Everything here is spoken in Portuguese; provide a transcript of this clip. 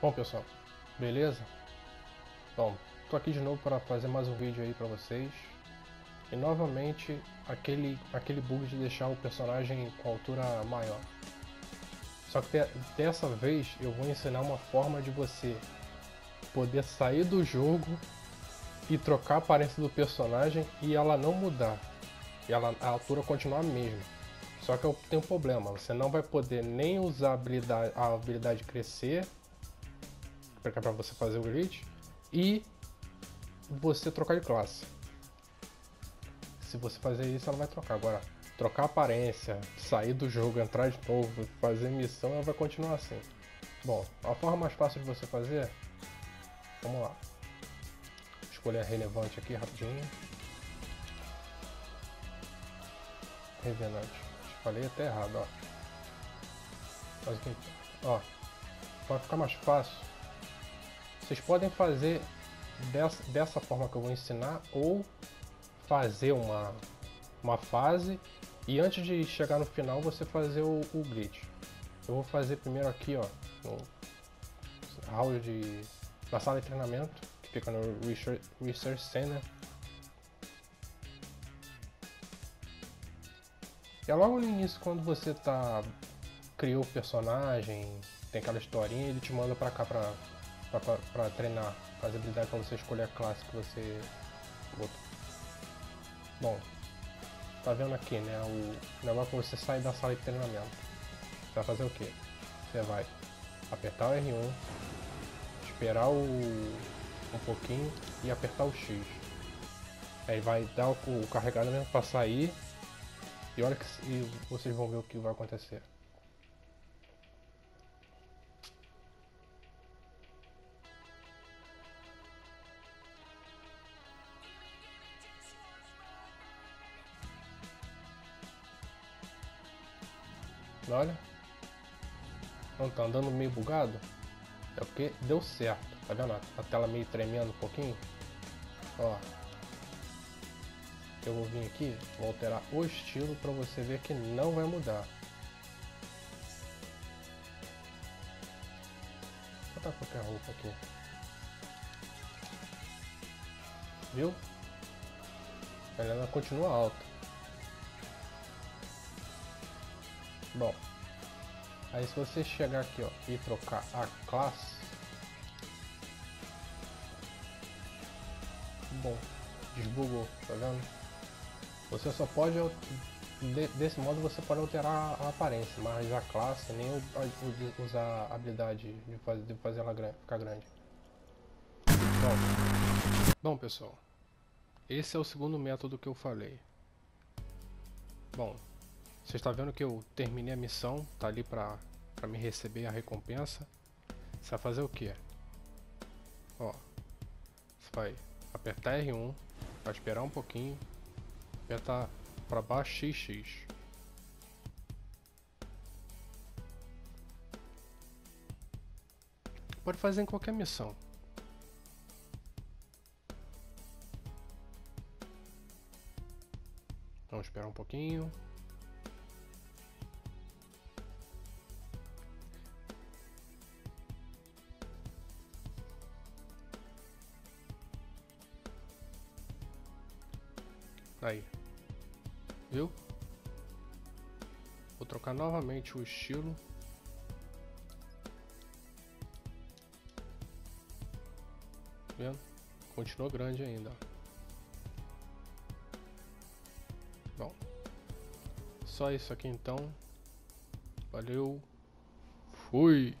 Bom pessoal, beleza? Bom, tô aqui de novo para fazer mais um vídeo aí para vocês. E novamente aquele, aquele bug de deixar o personagem com altura maior. Só que dessa vez eu vou ensinar uma forma de você poder sair do jogo e trocar a aparência do personagem e ela não mudar. E ela, a altura continuar a mesma. Só que tem um problema, você não vai poder nem usar a habilidade, a habilidade crescer para você fazer o glitch e você trocar de classe. Se você fazer isso, ela vai trocar. Agora, trocar aparência, sair do jogo, entrar de novo, fazer missão, ela vai continuar assim. Bom, a forma mais fácil de você fazer, vamos lá. Escolher a relevante aqui rapidinho. Revenante. Falei até errado, ó. Faz aqui, ó. Para ficar mais fácil, vocês podem fazer dessa, dessa forma que eu vou ensinar ou fazer uma, uma fase e antes de chegar no final você fazer o, o glitch. Eu vou fazer primeiro aqui ó, no hall de, na sala de treinamento que fica no Research, Center. É logo no início quando você tá criou o personagem, tem aquela historinha, ele te manda pra cá pra para treinar as habilidades para você escolher a classe que você botou. Bom, tá vendo aqui, né? O negócio que você sai da sala de treinamento. Você vai fazer o que? Você vai apertar o R1, esperar o, um pouquinho e apertar o X. Aí vai dar o, o carregamento para sair e olha que e vocês vão ver o que vai acontecer. Olha. Não tá andando meio bugado? É porque deu certo. Tá vendo a tela meio tremendo um pouquinho? Ó. Eu vou vir aqui, vou alterar o estilo para você ver que não vai mudar. Vou botar qualquer roupa aqui. Viu? Ela continua alta. Bom, aí se você chegar aqui ó, e trocar a classe, bom, desbugou, tá vendo? Você só pode, desse modo você pode alterar a aparência, mas a classe nem usar a habilidade de fazer, ela ficar grande. Bom, bom pessoal, esse é o segundo método que eu falei. Bom, você está vendo que eu terminei a missão, tá ali para me receber a recompensa. Você vai fazer o que? Ó, você vai apertar R1, vai esperar um pouquinho, apertar para baixo XX. Pode fazer em qualquer missão. Vamos esperar um pouquinho. Aí. Viu? Vou trocar novamente o estilo. Vendo? Continua grande ainda. Bom. Só isso aqui então. Valeu. Fui.